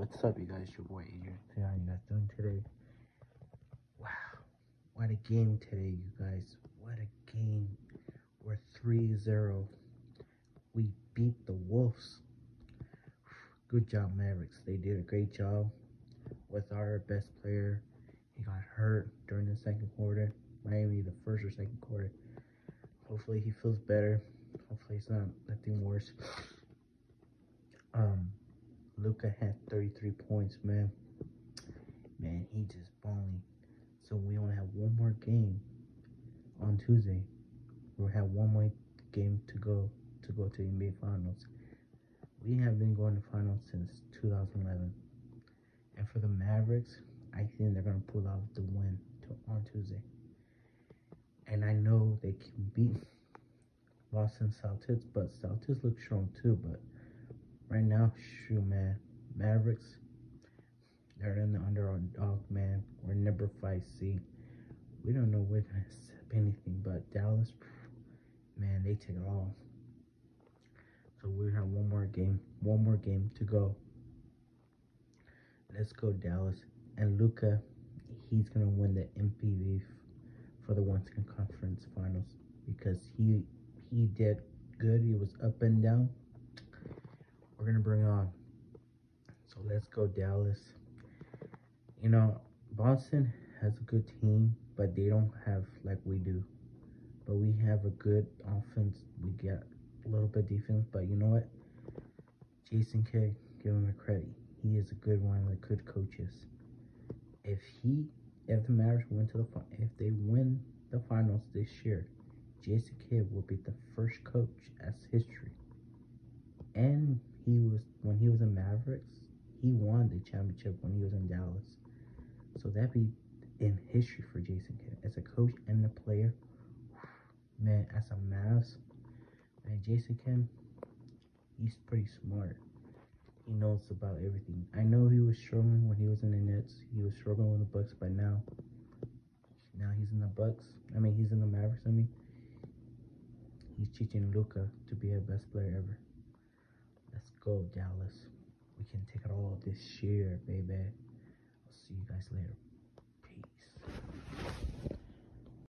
what's up, you guys? Your boy Adrian. How are you guys doing today? Wow, what a game today, you guys. What a game. We're 3-0. We beat the Wolves. Good job, Mavericks. They did a great job with our best player. He got hurt during the second quarter. Miami, the first or second quarter. Hopefully he feels better. Hopefully it's not nothing worse. Um, Luka had 33 points, man. Man, he just balling. So we only have one more game on Tuesday. We'll have one more game to go to go to NBA Finals. We have been going to finals since 2011. And for the Mavericks, I think they're going to pull out the win on Tuesday. And I know they can beat Boston Celtics, but Celtics look strong too. But right now, shoot, man, Mavericks, they're in the underdog, man. We're number five seed. We don't know we're gonna accept anything, but Dallas, man, they take it all. So we have one more game, one more game to go. Let's go, Dallas. And Luka, he's gonna win the MVP for the Western Conference Finals because he he did good. He was up and down. We're gonna bring on. So let's go Dallas. You know, Boston has a good team, but they don't have like we do. But we have a good offense. We get a little bit defense, but you know what? Jason Kidd, give him a credit. He is a good one of the good coaches. If he, if the Mavericks win to the, if they win the finals this year, Jason Kidd will be the first coach as history. And he was when he was in Mavericks, he won the championship when he was in Dallas. So that'd be in history for Jason Kidd as a coach and a player. Man, as a Mavs, man, Jason Kidd, he's pretty smart. He knows about everything. I know he was struggling when he was in the Nets. He was struggling with the Bucks, but now, now he's in the Bucks. I mean, he's in the Mavericks. I mean, he's teaching Luka to be a best player ever. Go, Dallas. We can take it all this year, baby. I'll see you guys later.